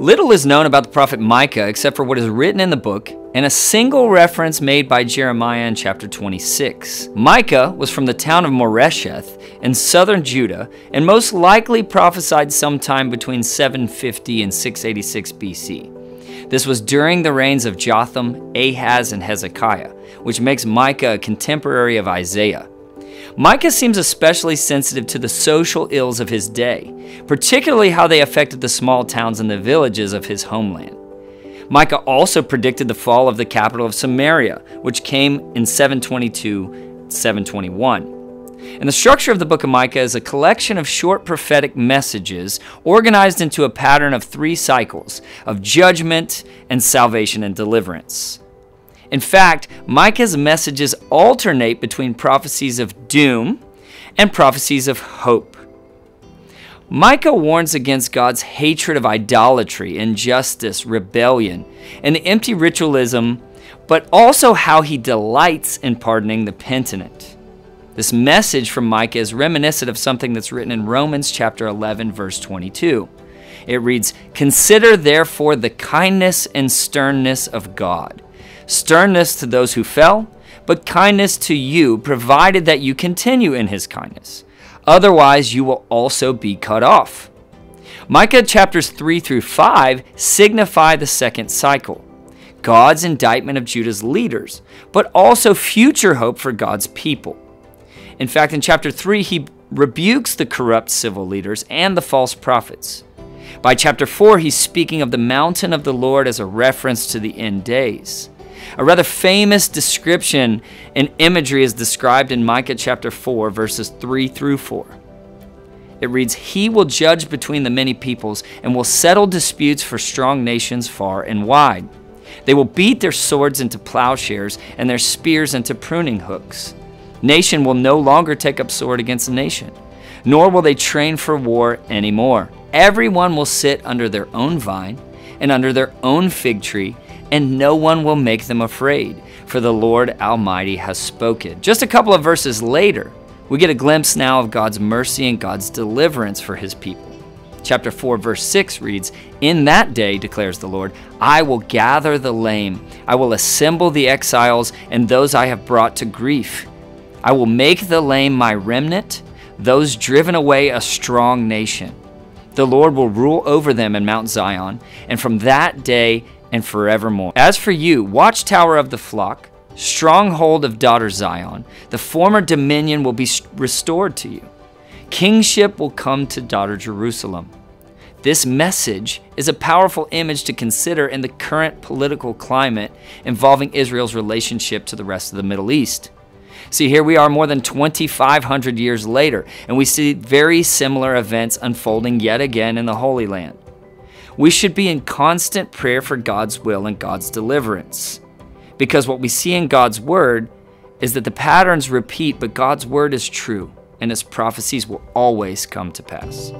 Little is known about the prophet Micah except for what is written in the book and a single reference made by Jeremiah in chapter 26. Micah was from the town of Moresheth in southern Judah and most likely prophesied sometime between 750 and 686 BC. This was during the reigns of Jotham, Ahaz, and Hezekiah, which makes Micah a contemporary of Isaiah. Micah seems especially sensitive to the social ills of his day, particularly how they affected the small towns and the villages of his homeland. Micah also predicted the fall of the capital of Samaria, which came in 722 721. And the structure of the book of Micah is a collection of short prophetic messages organized into a pattern of three cycles of judgment and salvation and deliverance. In fact, Micah's messages alternate between prophecies of doom and prophecies of hope. Micah warns against God's hatred of idolatry, injustice, rebellion, and empty ritualism, but also how he delights in pardoning the penitent. This message from Micah is reminiscent of something that's written in Romans chapter 11 verse 22. It reads, "Consider therefore the kindness and sternness of God." Sternness to those who fell, but kindness to you, provided that you continue in his kindness. Otherwise, you will also be cut off. Micah chapters 3 through 5 signify the second cycle God's indictment of Judah's leaders, but also future hope for God's people. In fact, in chapter 3, he rebukes the corrupt civil leaders and the false prophets. By chapter 4, he's speaking of the mountain of the Lord as a reference to the end days. A rather famous description and imagery is described in Micah chapter 4, verses 3 through 4. It reads, He will judge between the many peoples and will settle disputes for strong nations far and wide. They will beat their swords into plowshares and their spears into pruning hooks. Nation will no longer take up sword against a nation, nor will they train for war anymore. Everyone will sit under their own vine and under their own fig tree and no one will make them afraid, for the Lord Almighty has spoken. Just a couple of verses later, we get a glimpse now of God's mercy and God's deliverance for his people. Chapter 4, verse 6 reads, In that day, declares the Lord, I will gather the lame, I will assemble the exiles and those I have brought to grief. I will make the lame my remnant, those driven away a strong nation. The Lord will rule over them in Mount Zion, and from that day and forevermore. As for you, watchtower of the flock, stronghold of daughter Zion, the former dominion will be restored to you. Kingship will come to daughter Jerusalem. This message is a powerful image to consider in the current political climate involving Israel's relationship to the rest of the Middle East. See, here we are more than 2,500 years later, and we see very similar events unfolding yet again in the Holy Land. We should be in constant prayer for God's will and God's deliverance. Because what we see in God's word is that the patterns repeat, but God's word is true, and his prophecies will always come to pass.